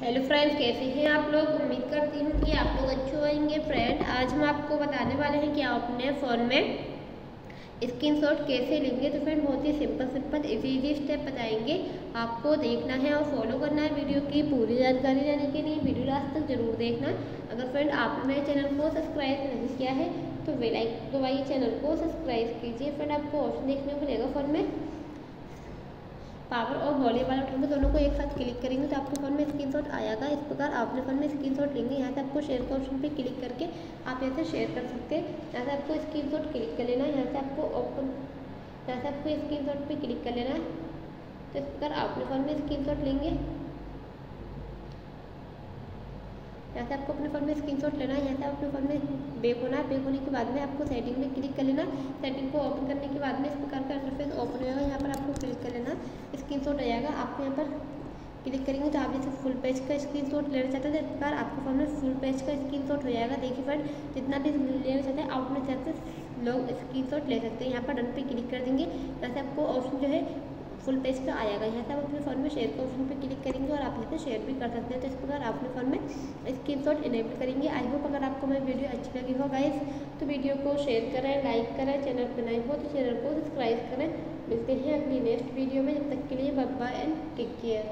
Hello friends कैसे हैं आप लोग? उम्मीद करती हूँ कि आप लोग अच्छे होंगे। फ्रेंड आज हम आपको बताने वाले हैं कि आप अपने फ़ोन में स्क्रीनशॉट कैसे लेंगे। तो फ्रेंड बहुत ही simple simple easy easy step बताएँगे। आपको देखना है और फॉलो करना है वीडियो की पूरी जानकारी लेने के लिए। वीडियो लास्ट तक ज़रूर देखना। अगर फ्रेंड आपने मेरे चैनल को सब्सक्राइब नहीं किया है तो बेलाइक दबाइए। चैनल को सब्सक्राइब कीजिए। फ्रेंड आपको ऑप्शन देखने को मिलेगा फ़ोन में। पावर और वॉल्यूम वाला बटन दोनों को एक साथ क्लिक करेंगे तो आपके फ़ोन में स्क्रीनशॉट आएगा। इस प्रकार आपने फ़ोन में स्क्रीन शॉट लेंगे। यहाँ से आपको शेयर के ऑप्शन पे क्लिक करके आप यहाँ से शेयर कर सकते हैं। यहाँ से आपको स्क्रीनशॉट क्लिक कर लेना है। यहाँ से आपको ओपन यहाँ से आपको स्क्रीनशॉट पे क्लिक कर लेना है। तो इस प्रकार आपने फ़ोन में स्क्रीन शॉट लेंगे। यहाँ से आपको अपने फ़ोन में स्क्रीनशॉट लेना है। यहाँ से अपने फ़ोन में बेक होना है। बेक होने के बाद में आपको सेटिंग में क्लिक कर लेना सेटिंग को ओपन करने के बाद में इस प्रकार का इंटरफेस ओपन होगा। यहाँ पर लेना स्क्रीनशॉट आ जाएगा। आपको यहाँ पर क्लिक करेंगे तो आप जैसे फुल पेज का स्क्रीन शॉट लेना चाहते हैं। इस बार आपके फ़ोन में फुल पेज का स्क्रीन शॉट हो जाएगा। देखिए फ्रेंड जितना भी लेना चाहते हैं, आप अपने लोग स्क्रीन शॉट ले सकते हैं। यहाँ पर डन पे क्लिक कर देंगे। जैसे आपको ऑप्शन जो है फुल पेज पे आ जाएगा यहाँ से तो आप अपने फ़ोन में शेयर के ऑप्शन पर क्लिक करेंगे और आप यहाँ से शेयर भी कर सकते हैं। तो इस प्रकार आप अपने फ़ोन में स्क्रीन शॉट इनेबल करेंगे आई होप अगर आपको मेरी वीडियो अच्छी लगी हो गाइज़ तो वीडियो को शेयर करें लाइक करें चैनल पर नए हो तो चैनल को सब्सक्राइब करें। मिलते हैं अगली नेक्स्ट वीडियो में। जब तक के लिए बब्बा एंड टेक केयर